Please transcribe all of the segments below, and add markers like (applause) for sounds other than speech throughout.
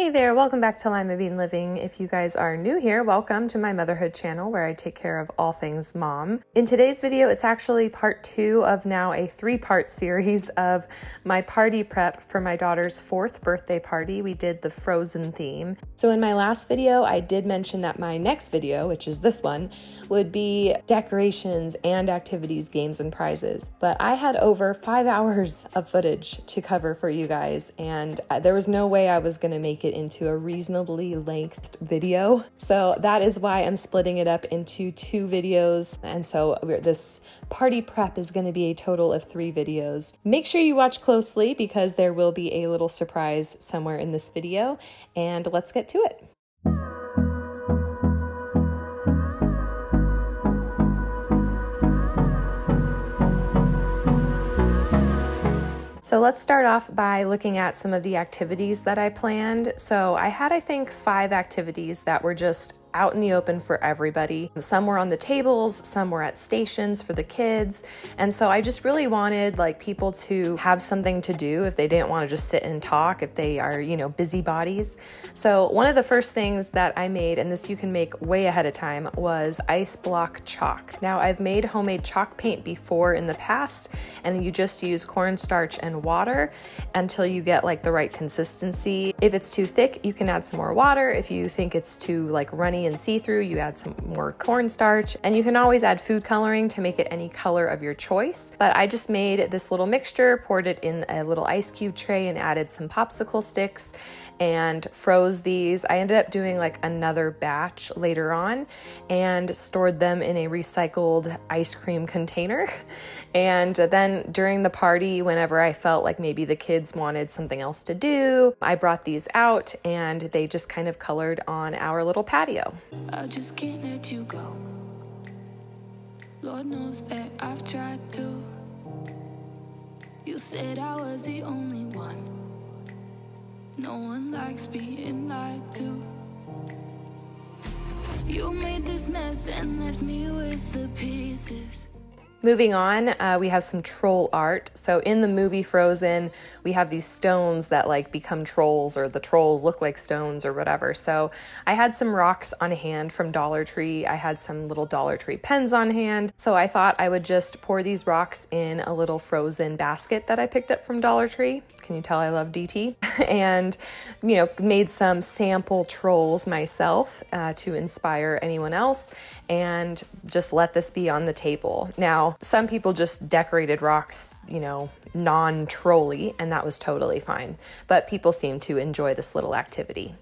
Hey there, welcome back to Limabean Living. If you guys are new here, welcome to my motherhood channel where I take care of all things mom. In today's video, it's actually part two of now a three part series of my party prep for my daughter's fourth birthday party. We did the frozen theme. So, in my last video, I did mention that my next video, which is this one, would be decorations and activities, games, and prizes. But I had over five (laughs) hours of footage to cover for you guys, and uh, there was no way I was going to make it it into a reasonably lengthed video. So that is why I'm splitting it up into two videos. And so this party prep is going to be a total of three videos. Make sure you watch closely because there will be a little surprise somewhere in this video. And let's get to it. So let's start off by looking at some of the activities that I planned. So I had, I think, five activities that were just out in the open for everybody. Some were on the tables, some were at stations for the kids. And so I just really wanted like people to have something to do if they didn't want to just sit and talk, if they are, you know, busybodies. So one of the first things that I made, and this you can make way ahead of time, was ice block chalk. Now I've made homemade chalk paint before in the past, and you just use cornstarch and water until you get like the right consistency. If it's too thick, you can add some more water. If you think it's too like runny and see-through, you add some more cornstarch, and you can always add food coloring to make it any color of your choice. But I just made this little mixture, poured it in a little ice cube tray and added some popsicle sticks and froze these. I ended up doing like another batch later on and stored them in a recycled ice cream container. (laughs) And then during the party, whenever I felt like maybe the kids wanted something else to do, I brought these out and they just kind of colored on our little patio. I just can't let you go. Lord knows that I've tried to. You said I was the only one. No one likes being lied to. You made this mess and left me with the pieces. Moving on, uh, we have some troll art. So in the movie Frozen, we have these stones that like become trolls, or the trolls look like stones, or whatever. So I had some rocks on hand from Dollar Tree. I had some little Dollar Tree pens on hand. So I thought I would just pour these rocks in a little frozen basket that I picked up from Dollar Tree. Can you tell I love DT? (laughs) and you know, made some sample trolls myself uh, to inspire anyone else, and just let this be on the table. Now some people just decorated rocks, you know, non trolly, and that was totally fine. But people seem to enjoy this little activity.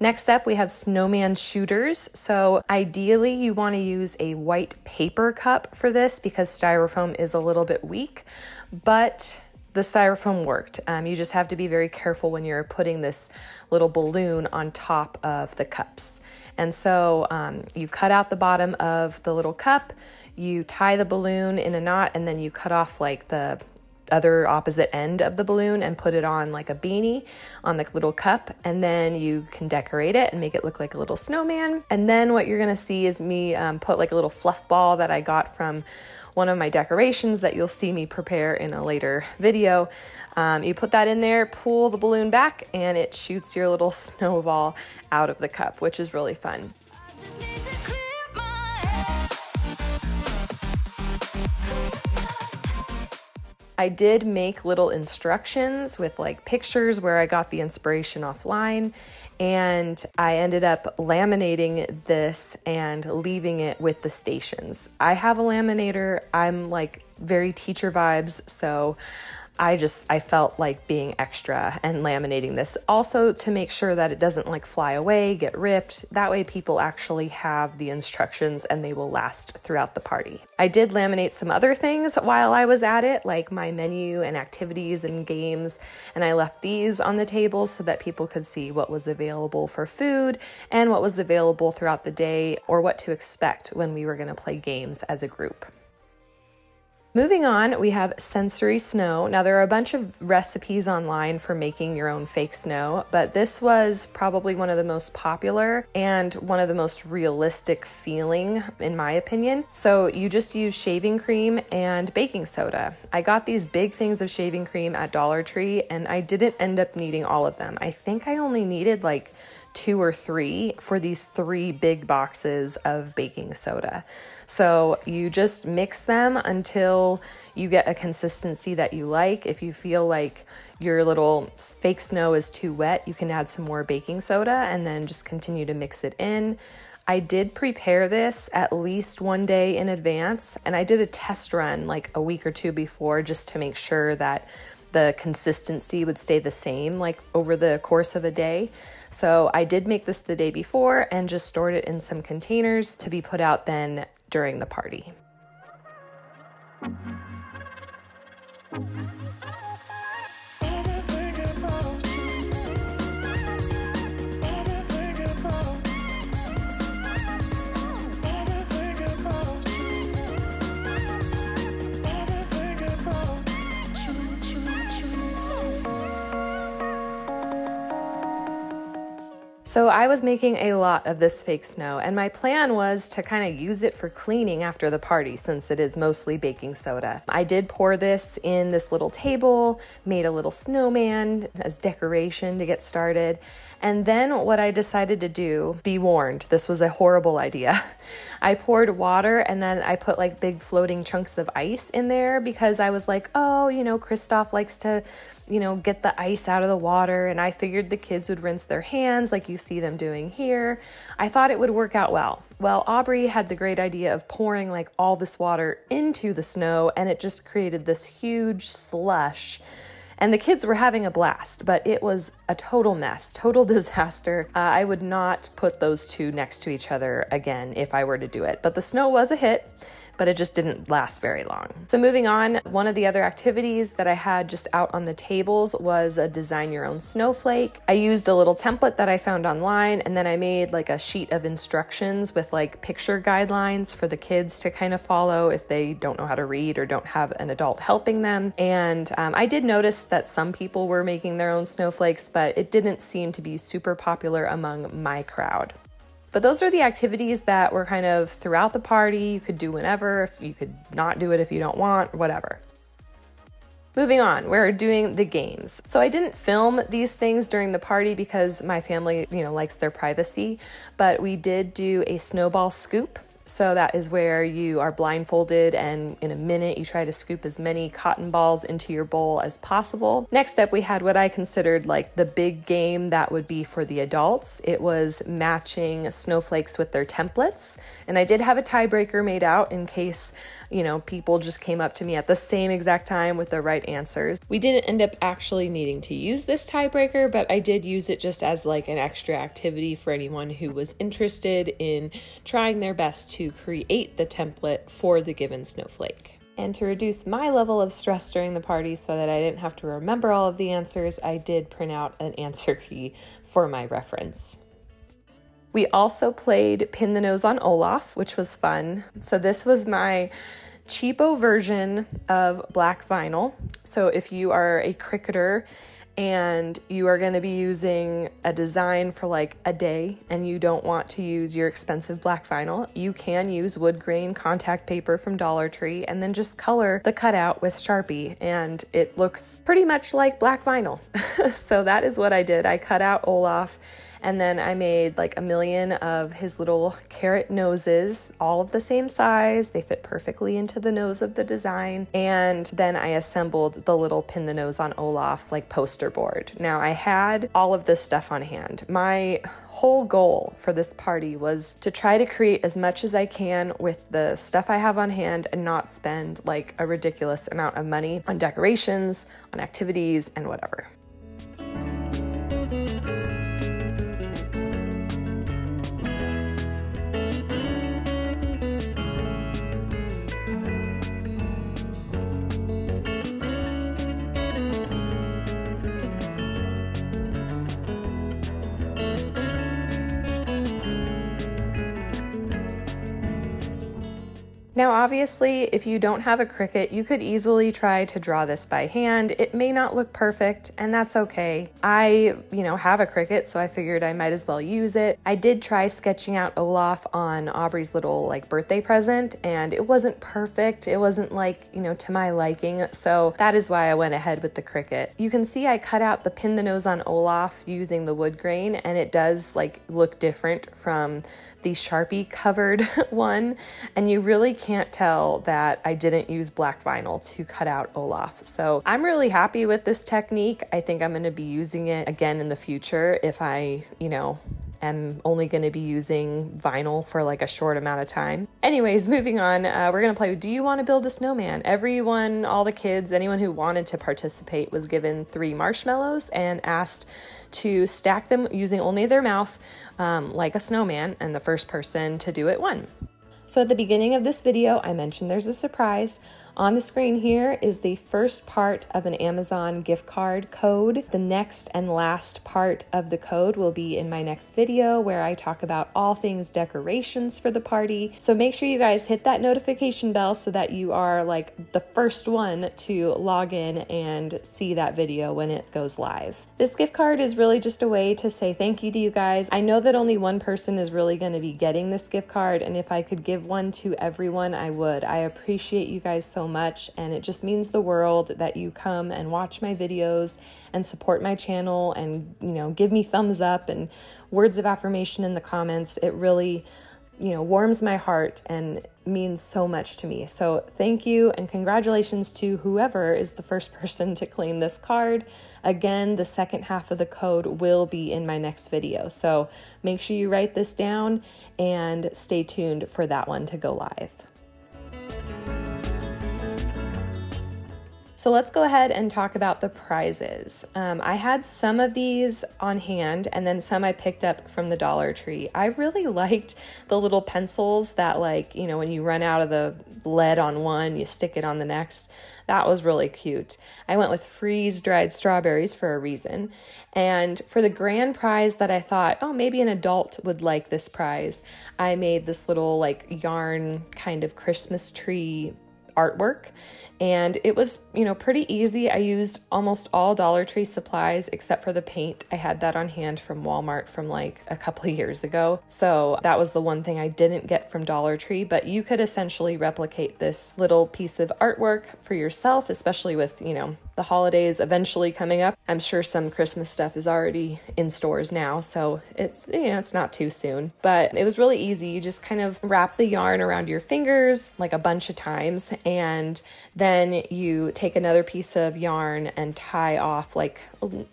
Next up, we have snowman shooters. So, ideally, you want to use a white paper cup for this because styrofoam is a little bit weak, but the styrofoam worked. Um, you just have to be very careful when you're putting this little balloon on top of the cups. And so um, you cut out the bottom of the little cup, you tie the balloon in a knot, and then you cut off like the other opposite end of the balloon and put it on like a beanie on the little cup and then you can decorate it and make it look like a little snowman and then what you're gonna see is me um, put like a little fluff ball that I got from one of my decorations that you'll see me prepare in a later video. Um, you put that in there, pull the balloon back, and it shoots your little (laughs) snowball out of the cup, which is really fun. I did make little instructions with like pictures where I got the inspiration offline, and I ended up laminating this and leaving it with the stations. I have a laminator, I'm like very teacher vibes, so I just I felt like being extra and laminating this also to make sure that it doesn't like fly away, get ripped. That way people actually have the instructions and they will last throughout the party. I did laminate some other things while I was at it, like my menu and activities and games, and I left these on the tables so that people could see what was available for food and what was available throughout the day or what to expect when we were going to play games as a group. Moving on, we have sensory snow. Now, there are a bunch of recipes online for making your own fake snow, but this was probably one of the most popular and one of the most realistic feeling, in my opinion. So, you just use shaving cream and baking soda. I got these big things of shaving cream at Dollar Tree, and I didn't end up needing all of them. I think I only needed like two or three for these three big boxes of baking soda. So you just mix them until you get a consistency that you like. If you feel like your little fake snow is too wet, you can add some more baking soda and then just continue to mix it in. I did prepare this at least one day in advance, and I did a test run like a week or two before just to make sure that the consistency would stay the same like over the course of a day. So I did make this the day before and just stored it in some containers to be put out then during the party. So I was making a lot of this fake snow, and my plan was to kind of use it for cleaning after the party since it is mostly baking soda. I did pour this in this little table, made a little snowman as decoration to get started, and then what I decided to do, be warned, this was a horrible idea. (laughs) I poured water and then I put like big floating chunks of ice in there because I was like, oh, you know, Kristoff likes to, you know, get the ice out of the water. And I figured the kids would rinse their hands like you see them doing here. I thought it would work out well. Well, Aubrey had the great idea of pouring like all this water into the snow and it just created this huge slush and the kids were having a blast, but it was a total mess, total (laughs) disaster. Uh, I would not put those two next to each other again if I were to do it. But the snow was a hit but it just didn't last very long. So, moving on, one of the other activities that I had just out on the tables was a design your own snowflake. I used a little template that I found online and then I made like a sheet of instructions with like picture guidelines for the kids to kind of follow if they don't know how to read or don't have an adult helping them. And um, I did notice that some people were making their own snowflakes, but it didn't seem to be super popular among my crowd. But those are the activities that were kind of throughout the party. You could do whenever, if you could not do it if you don't want, whatever. Moving on, we're doing the games. So I didn't film these things during the party because my family, you know, likes their privacy, but we did do a snowball scoop so that is where you are blindfolded and in a minute you try to scoop as many cotton balls into your bowl as possible. Next up, we had what I considered like the big game that would be for the adults. It was matching snowflakes with their templates. And I did have a tiebreaker made out in case you know, people just came up to me at the same exact time with the right answers. We didn't end up actually needing to use this tiebreaker, but I did use it just as like an extra activity for anyone who was interested in trying their best to create the template for the given snowflake. And to reduce my level of stress during the party so that I didn't have to remember all of the answers, I did print out an answer key for my reference. We also played Pin the Nose on Olaf, which was fun. So, this was my cheapo version of black vinyl. So, if you are a Cricuter and you are going to be using a design for like a day and you don't want to use your expensive black vinyl, you can use wood grain contact paper from Dollar Tree and then just color the cutout with Sharpie and it looks pretty much like black vinyl. (laughs) so that is what I did. I cut out Olaf and then I made like a million of his little carrot noses, all of the same size. They fit perfectly into the nose of the design. And then I assembled the little pin the nose on Olaf like poster board. Now I had all of this stuff on hand. My whole goal for this party was to try to create as much as I can with the stuff I have on hand and not spend like a ridiculous amount of money on decorations, on activities, and whatever. Now, obviously, if you don't have a Cricut, you could easily try to draw this by hand. It may not look perfect, and that's okay. I, you know, have a Cricut, so I figured I might as well use it. I did try sketching out Olaf on Aubrey's little like birthday present, and it wasn't perfect. It wasn't like, you know, to my liking. So that is why I went ahead with the Cricut. You can see I cut out the pin the nose on Olaf using the wood grain, and it does like look different from the Sharpie covered (laughs) one. And you really can't tell that I didn't use black vinyl to cut out Olaf. So I'm really happy with this technique. I think I'm going to be using it again in the future if I, you know, am only going to be using vinyl for like a short amount of time. Anyways, (laughs) moving on, uh, we're going to play Do You Want to Build a Snowman? Everyone, all the kids, anyone who wanted to participate was given three marshmallows and asked to stack them using only their mouth um, like a snowman, and the first person to do it won. So at the beginning of this video, I mentioned there's a surprise. On the screen here is the first part of an Amazon gift card code. The next and last part of the code will be in my next video where I talk about all things decorations for the party. So make sure you guys hit that notification bell so that you are like the first one to log in and see that video when it goes live. This gift card is really just a way to say thank you to you guys. I know that only one person is really going to be getting this gift card and if I could give one to everyone, I would. I appreciate you guys so much, and it just means the world that you come and watch my videos and support my channel and, you know, give me thumbs up and words of affirmation in the comments. It really, you know, warms my heart and means so much to me. So, thank you and congratulations to whoever is the first (laughs) person to claim this card. Again, the second half of the code will be in my next video. So, make sure you write this down and stay tuned for that one to go live. So let's go ahead and talk about the prizes. Um, I had some of these on hand and then some I picked up from the Dollar Tree. I really (laughs) liked the little pencils that, like, you know, when you run out of the lead on one, you stick it on the next. That was really cute. I went with freeze dried strawberries for a reason. And for the grand prize that I thought, oh, maybe an adult would like this prize, I made this little, like, yarn kind of Christmas tree artwork and it was, you know, pretty easy. I used almost all Dollar Tree supplies except for the paint. I had that on hand from Walmart from like a couple years ago. So that was the one thing I didn't get from Dollar Tree, but you could essentially replicate this little piece of artwork for yourself, especially with, you know, the holidays eventually coming up. I'm sure some Christmas stuff is already in stores now, so it's yeah, it's not too soon. But it was really easy. You just kind of wrap the yarn around your fingers like a bunch of times and then you take another piece of yarn and tie off like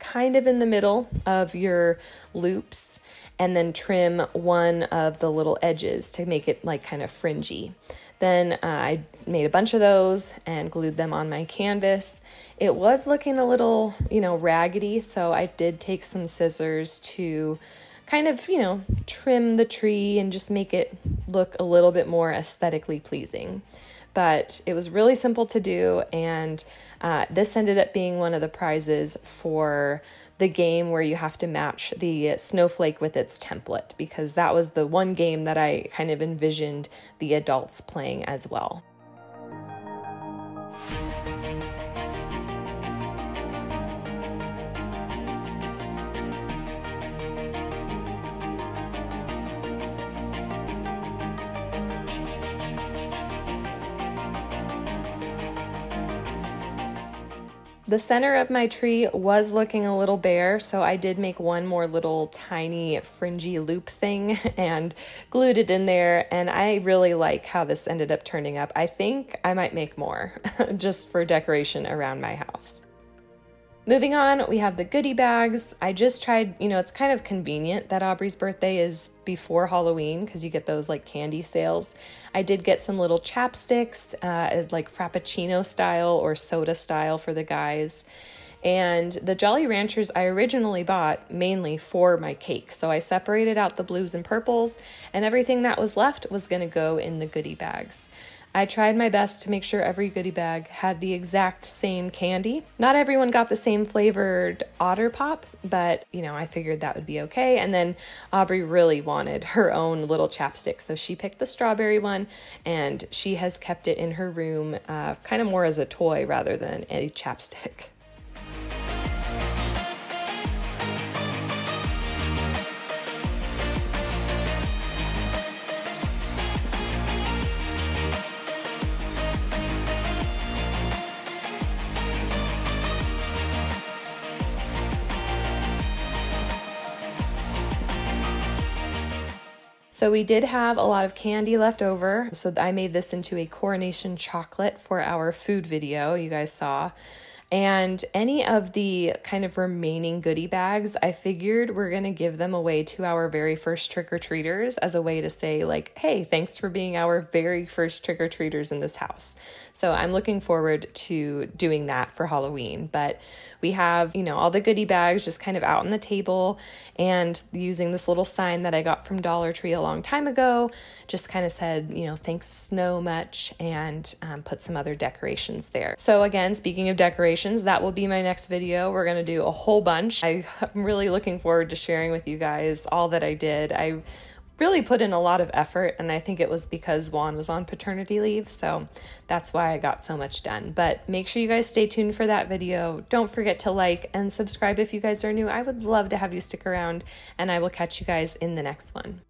kind of in the middle of your loops and then trim one of the little edges to make it like kind of fringy. Then uh, I made a bunch of those and glued them on my canvas. It was looking a little, you know, raggedy, so I did take some scissors to kind of, you know, trim the tree and just make it look a little bit more aesthetically pleasing but it was really simple to do. And uh, this ended up being one of the prizes for the game where you have to match the snowflake with its template, because that was the one game that I kind of envisioned the adults playing as well. The center of my tree was looking a little bare, so I did make one more little tiny fringy loop thing (laughs) and glued it in there. And I really like how this ended up turning up. I think I might make more (laughs) just for decoration around my house. Moving on, we have the goodie bags. I just tried, you know, it's kind of convenient that Aubrey's birthday is before Halloween because you get those like candy sales. I did get some little chapsticks, uh, like Frappuccino style or soda style for the guys. And the Jolly Ranchers I originally bought mainly for my cake. So I separated out the blues and purples, and everything that was left was going to go in the goodie bags. I tried my best to make sure every goodie bag had the exact same candy. Not everyone got the same flavored Otter Pop, but you know, I figured that would be okay. And then Aubrey really wanted her own little chapstick, so she picked the strawberry one and she has kept it in her room uh, kind of more as a toy rather than a chapstick. So we did have a lot of candy left over. So I made this into a coronation chocolate for our food video you guys saw. And any of the kind of remaining goodie bags, I figured we're going to give them away to our very first trick or treaters as a way to say, like, hey, thanks for being our very first trick or treaters in this house. So I'm looking forward to doing that for Halloween. But we have, you know, all the goodie bags just kind of out on the table and using this little sign that I got from Dollar Tree a long time ago, just kind of said, you know, thanks so much and um, put some other decorations there. So again, speaking of decorations, that will be my next video. We're going to do a whole bunch. I'm really looking forward to sharing with you guys all that I did. I really put in a lot of effort and I think it was because Juan was on paternity leave so that's why I got so much done but make sure you guys stay tuned for that video don't forget to like and subscribe if you guys are new I would love to have you stick around and I will catch you guys in the next one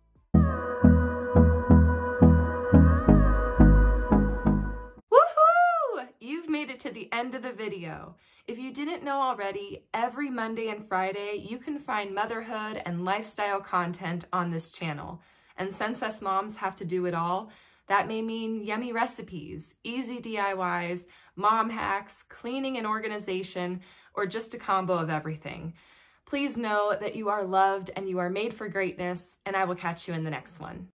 end of the video. If you didn't know already, every Monday and Friday, you can find motherhood and lifestyle content on this channel. And since us moms have to do it all, that may mean yummy recipes, easy DIYs, mom hacks, cleaning and organization, or just a combo of everything. Please know that you are loved and you are made for greatness, and I will catch you in the next one.